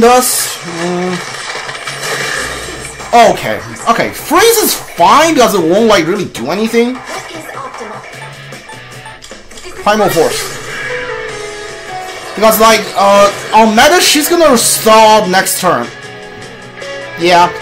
does. Mm. Okay, okay. Freeze is fine because it won't like really do anything. Primal Force. Because like uh on meta she's gonna stall next turn. Yeah.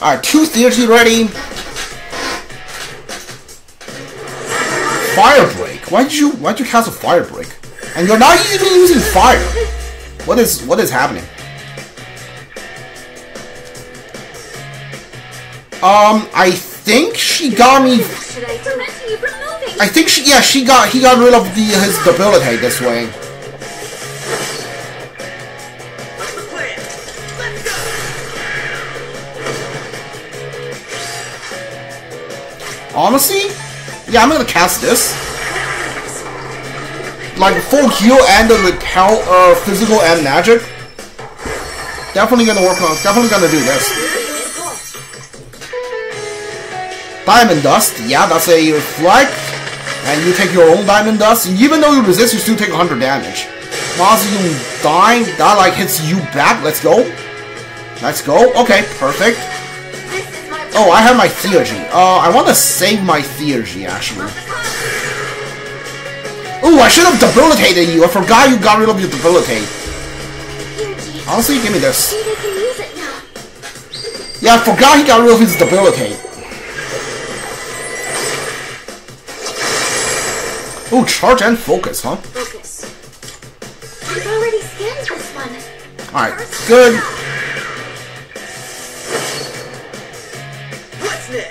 Alright, two theurgy ready. Fire break. Why did you why did you cast a fire break? And you're not even using fire. What is what is happening? Um, I think she got me. I think she yeah she got he got rid of the his debilitate this way. Honestly, yeah, I'm gonna cast this. Like full heal and the uh, physical and magic. Definitely gonna work on. Definitely gonna do this. Diamond dust, yeah, that's a reflect, and you take your own diamond dust. And even though you resist, you still take 100 damage. Once you die, that like hits you back. Let's go. Let's go. Okay, perfect. Oh, I have my Theurgy. Uh, I want to save my Theurgy, actually. Ooh, I should have debilitated you. I forgot you got rid of your debilitate. Honestly, give me this. Yeah, I forgot he got rid of his debilitate. Ooh, charge and focus, huh? Focus. I've already scanned this one. Alright, good. Dude!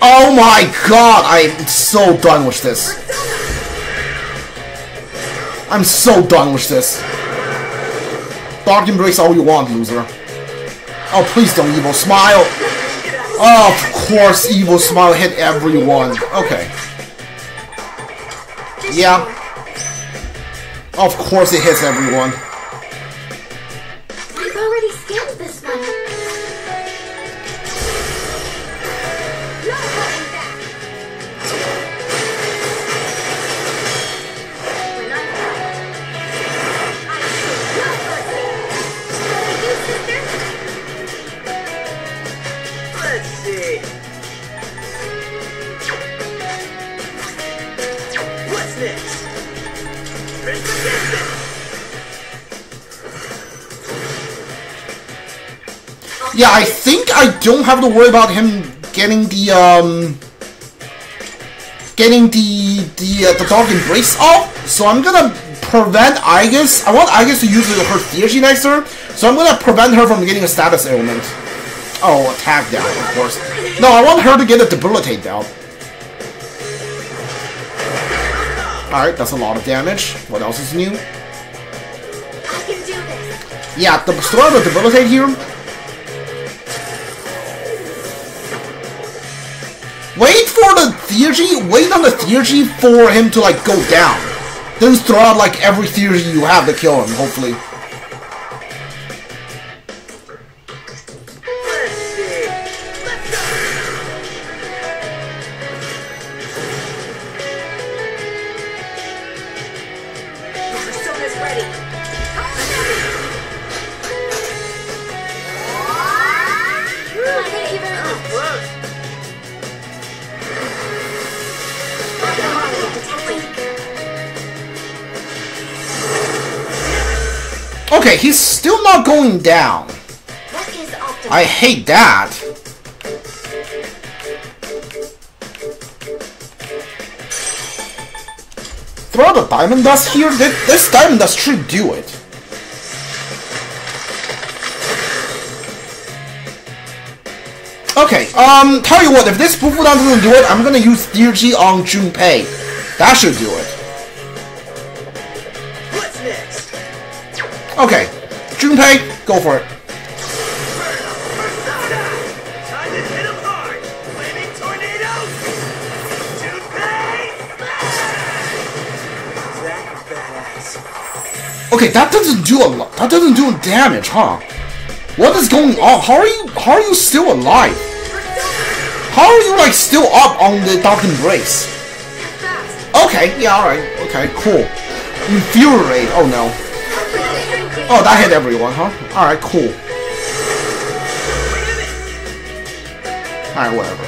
Oh my god! I'm so done with this. I'm so done with this. Dark Embrace all you want, loser. Oh, please don't Evil Smile! Oh, of course Evil Smile hit everyone. Okay. Yeah. Of course it hits everyone. Yeah, I think I don't have to worry about him getting the um getting the the uh, the Dark Embrace off. So I'm gonna prevent Aigis. I want Aigis to use her Theurgy next turn, so I'm gonna prevent her from getting a status ailment. Oh, attack down, of course. No, I want her to get a debilitate down. Alright, that's a lot of damage. What else is new? I can do this. Yeah, the story of the debilitate here. Wait for the Theurgy, wait on the Theurgy for him to like go down. Then throw out like every Theurgy you have to kill him, hopefully. Okay, he's still not going down. What is? I hate that. Throw the diamond dust here. This diamond dust should do it. Okay, um, tell you what, if this Bufudyne doesn't do it, I'm gonna use Theurgy on Junpei. That should do it. Go for it. Okay, that doesn't do a lot. That doesn't do damage, huh? What is going on? How are you? How are you still alive? How are you like still up on the Dark Embrace? Okay, yeah, alright. Okay, cool. Infuriate. Oh no. Oh, that hit everyone, huh? All right, cool. All right, whatever.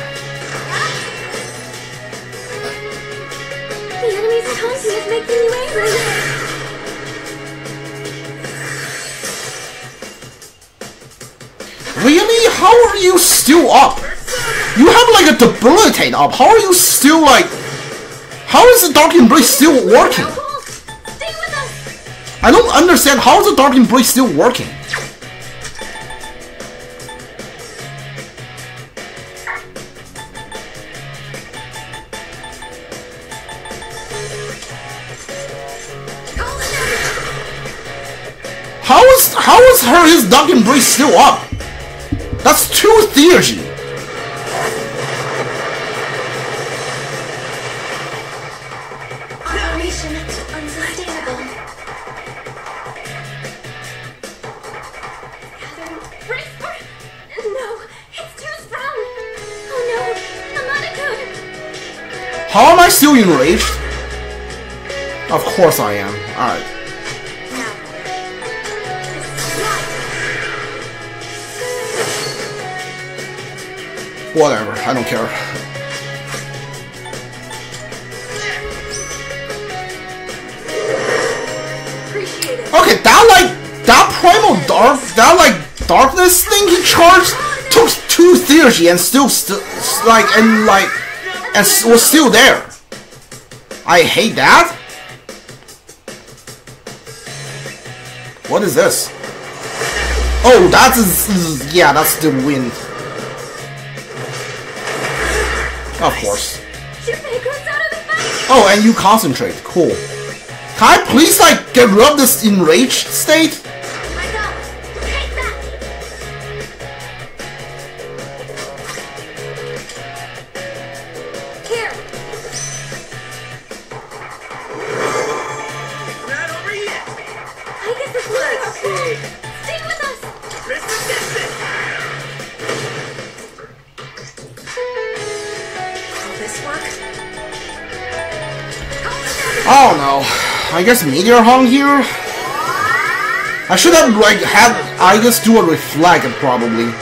The enemy's taunting is making you angry. Really? How are you still up? You have like a debilitate up. How are you still like? How is the Dark Embrace still working? I don't understand. how the Dark Embrace still working? How is how is her his Dark Embrace still up? That's two theurgy. How am I still enraged? Of course I am. Alright. Whatever, I don't care. Okay, that like that primal dark that like darkness thing he charged took two theurgy and still st like and like and s- was still there. I hate that. What is this? Oh, that is yeah, that's the wind. Of course. Oh, and you concentrate. Cool. Can I please like get rid of this enraged state? I guess Meteor hung here? I should have like had Aigis do a reflect probably.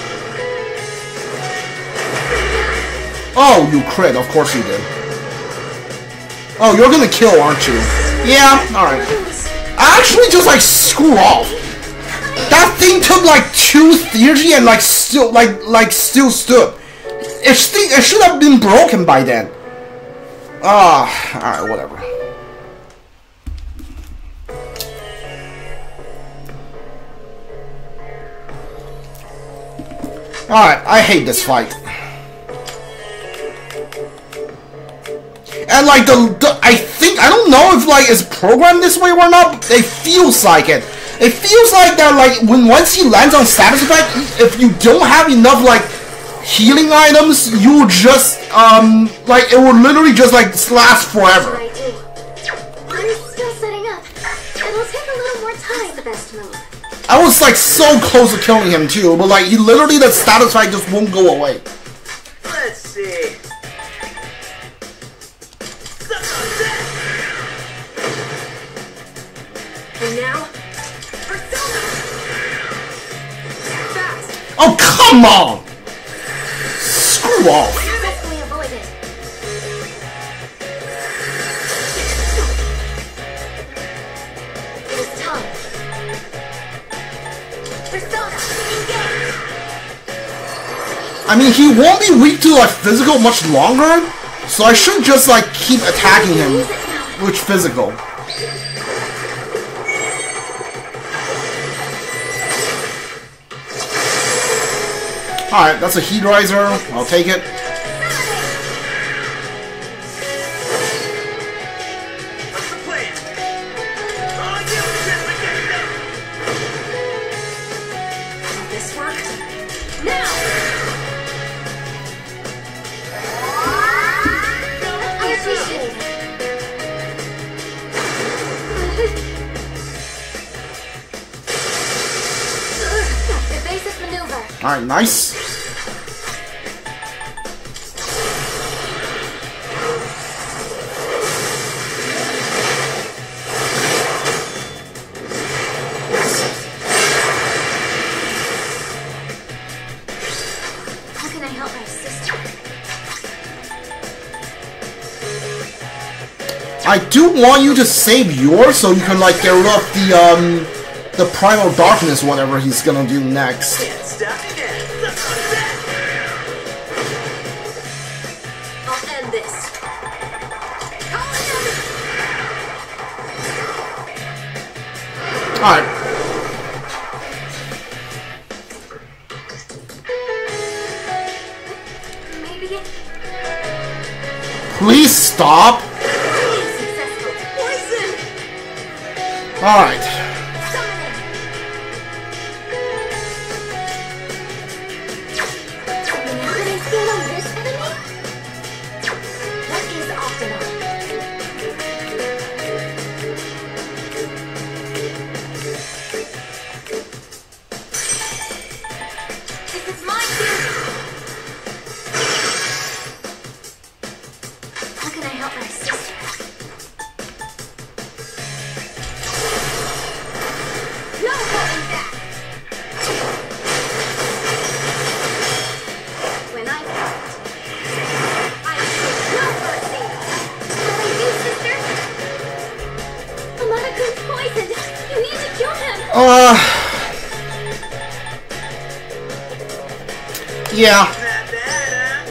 Oh, you crit, of course you did. Oh, you're gonna kill, aren't you? Yeah, alright. I actually just like screw off. That thing took like two theurgy and like still like like still stood. It, it should have been broken by then. Ah, alright, whatever. Alright, I hate this fight. And like the, the I think I don't know if like it's programmed this way or not. It feels like it. It feels like that like when once he lands on status effect, if you don't have enough like healing items, you just um like it will literally just like last forever. I was like so close to killing him too, but like he literally the status effect just won't go away. Let's see. And now, Persona! Fast! Oh come on! Screw off. I mean, he won't be weak to like physical much longer, so I should just like keep attacking him with physical. Alright, that's a heat riser. I'll take it. Alright, nice. I help my sister? I do want you to save yours so you can like get rid of the um the primal darkness whatever he's gonna do next. Can't stop me now. Look on that. I'll end this. Alright. Please stop. is successful. Poison! Alright. Yeah. Not bad, huh?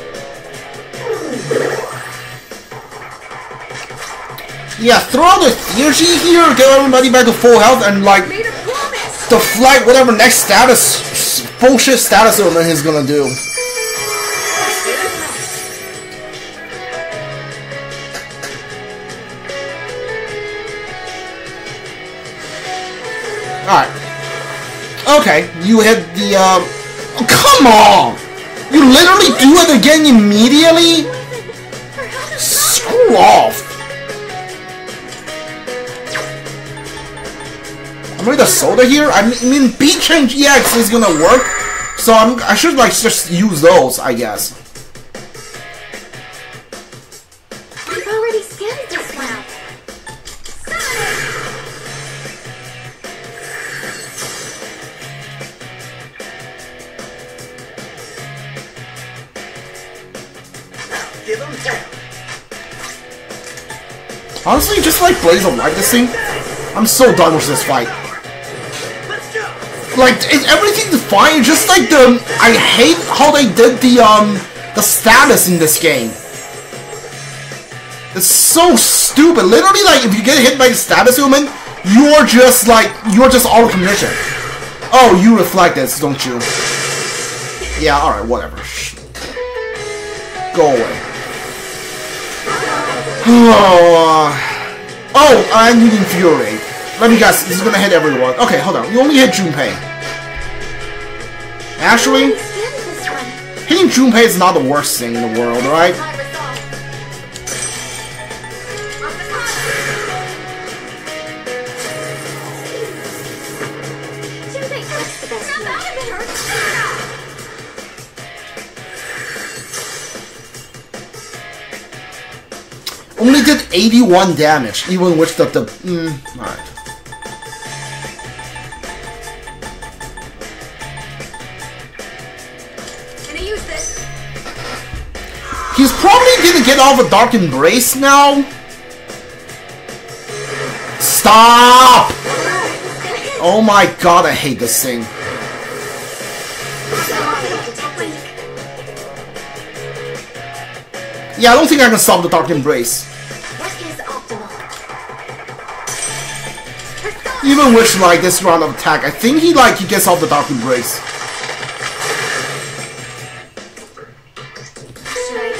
Yeah, throw the theurgy here, get everybody back to full health and like the flight, whatever next status bullshit status element he's gonna do. Alright. Okay, you hit the, um... oh, come on! You literally do it again immediately? Screw off! I'm ready the soda here? I mean, I mean beat change EX is gonna work, so I'm, I should like just use those, I guess. Honestly, just like Blaze of Light this thing, I'm so done with this fight. Like, everything's fine, just like the... I hate how they did the, um, the status in this game. It's so stupid. Literally, like, if you get hit by the status human, you're just, like, you're just out of commission. Oh, you reflect this, don't you? Yeah, alright, whatever. Go away. Oh, uh, oh, I need Infuriate. Let me guess, this is gonna hit everyone. Okay, hold on. You only hit Junpei. Actually, hitting Junpei is not the worst thing in the world, right? Only did 81 damage, even with the... the mm, alright. Can I use this? He's probably gonna get off a Dark Embrace now. Stop! Oh my god, I hate this thing. Yeah, I don't think I can stop the Dark Embrace. Even with like this round of attack, I think he like he gets off the Dark Embrace.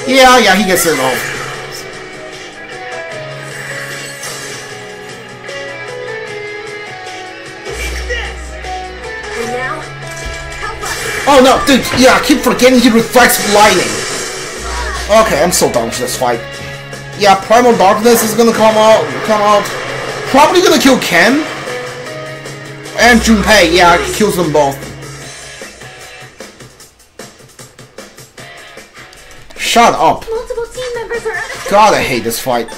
Yeah, yeah, he gets it off. Eat this. And now, help us! Oh no, dude, yeah, I keep forgetting he reflects lightning. Okay, I'm so done with this fight. Yeah, Primal Darkness is gonna come out. Come out. Probably gonna kill Ken. And Junpei. Yeah, kills them both. Shut up. Multiple team members are. God, I hate this fight.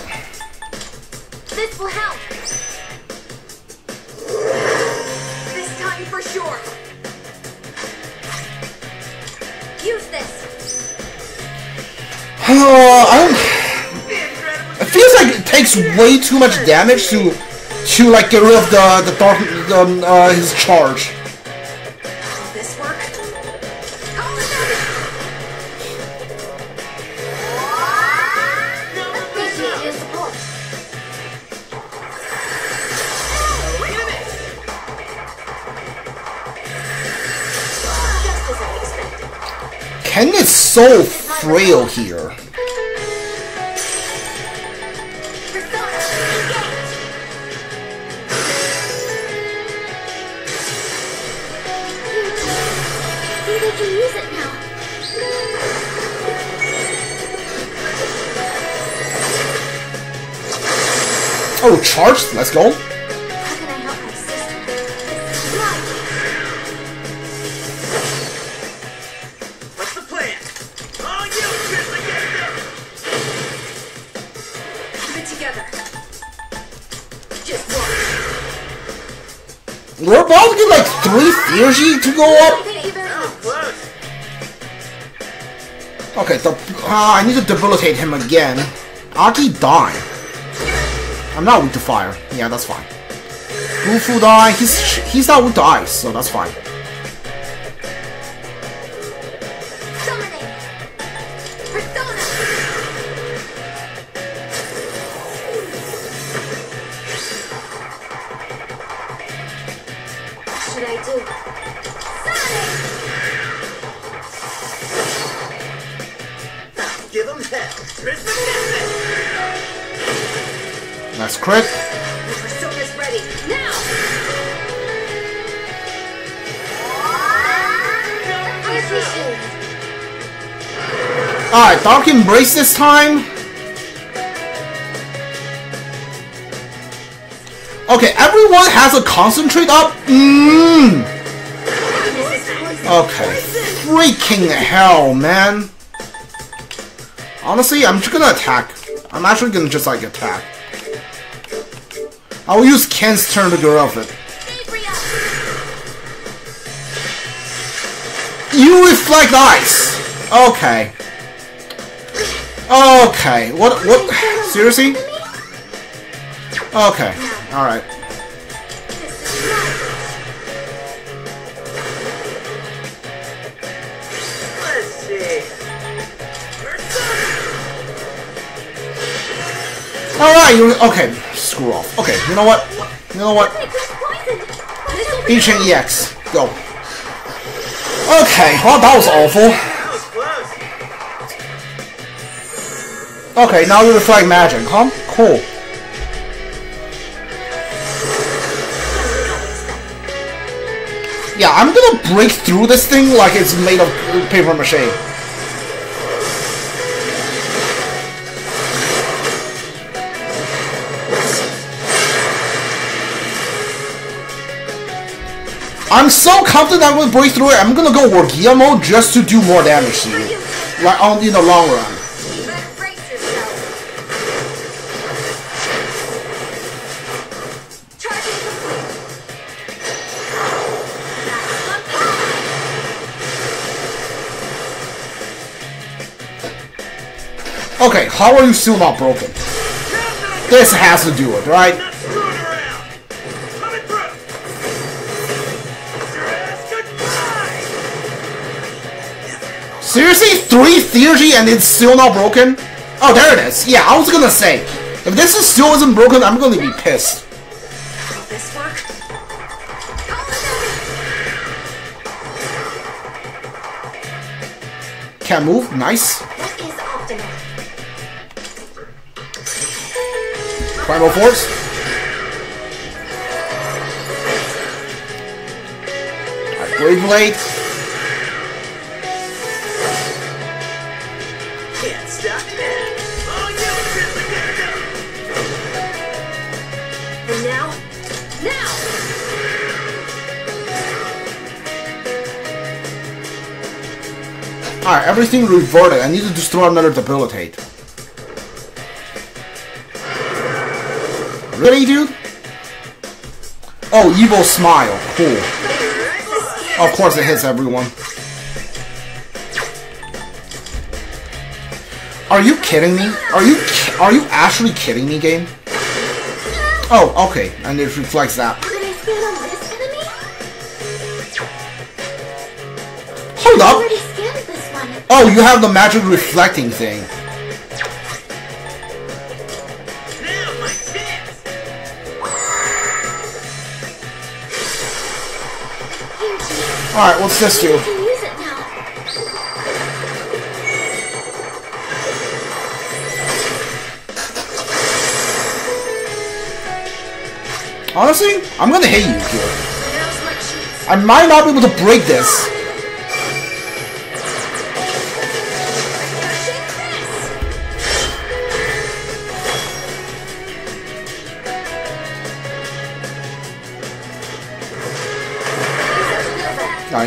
This will help. This time for sure. Use this. I don't. It feels like it takes way too much damage to, to like get rid of the the dark um, uh, his charge. So frail here. Oh, charged. Let's go. We're about to get like three theurgy to go up. Okay, the, uh, I need to debilitate him again. Agidyne. I'm not weak to fire. Yeah, that's fine. Bufudyne. He's he's not weak to ice, so that's fine. Alright, Dark Embrace this time. Okay, everyone has a concentrate up. Mmm. Okay. Freaking hell, man. Honestly, I'm just gonna attack. I'm actually gonna just like attack. I'll use Ken's turn to get rid of it. You reflect ice. Okay. Okay. What? What? Seriously? Okay. All right. This is life. Let's see. Persona. All right. You okay? Screw off. Okay. You know what? You know what? And EX. Go. Okay. Well, that was awful. Okay. Now you reflect magic, huh? Cool. Yeah, I'm gonna break through this thing like it's made of paper mache. I'm so confident I'm gonna break through it. I'm gonna go Orgia mode just to do more damage to you, like on in the long run. Okay, how are you still not broken? This has to do it, right? Seriously? Three theurgy and it's still not broken? Oh, there it is. Yeah, I was gonna say. If this is still isn't broken, I'm gonna be pissed. Can't move. Nice. Primal Force. Alright, Blade Blade. Can't stop now. All you, Grizzly Gator. And now? Now! Alright, everything reverted. I need to destroy another debilitate. Really, dude? Oh, evil smile. Cool. Of course it hits everyone. Are you kidding me? Are you are you actually kidding me, game? Oh, okay. And it reflects that. Did I stand on this enemy? Hold up. already scanned this one. Oh, you have the magic reflecting thing. Alright, what's this do? Honestly, I'm gonna hate you. I might not be able to break this.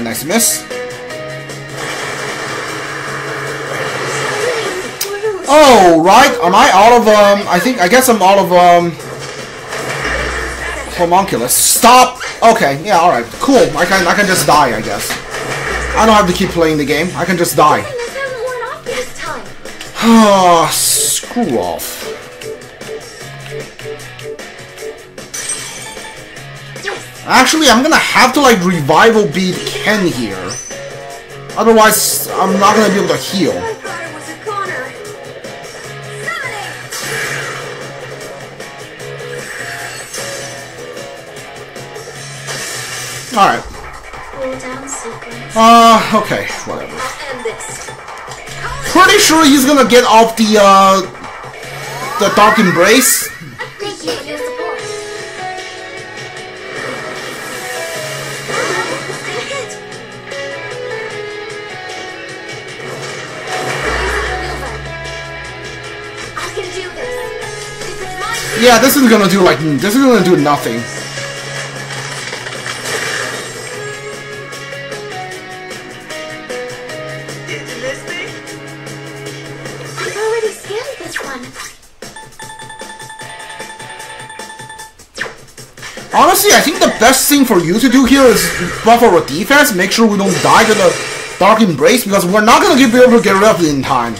Nice miss. Oh, right. Am I out of, um, I think, I guess I'm out of, um, homunculus. Stop! Okay, yeah, alright. Cool. I can, I can just die, I guess. I don't have to keep playing the game. I can just die. Ah, screw off. Actually, I'm gonna have to, like, revival bead Ken here. Otherwise, I'm not gonna be able to heal. Alright. Uh, okay, whatever. Pretty sure he's gonna get off the, uh, the Dark Embrace. Yeah, this is gonna do, like, this is gonna do nothing. Did you miss me? I've already scanned this one. Honestly, I think the best thing for you to do here is buff our defense, make sure we don't die to the Dark Embrace, because we're not gonna be able to get rid of it in time.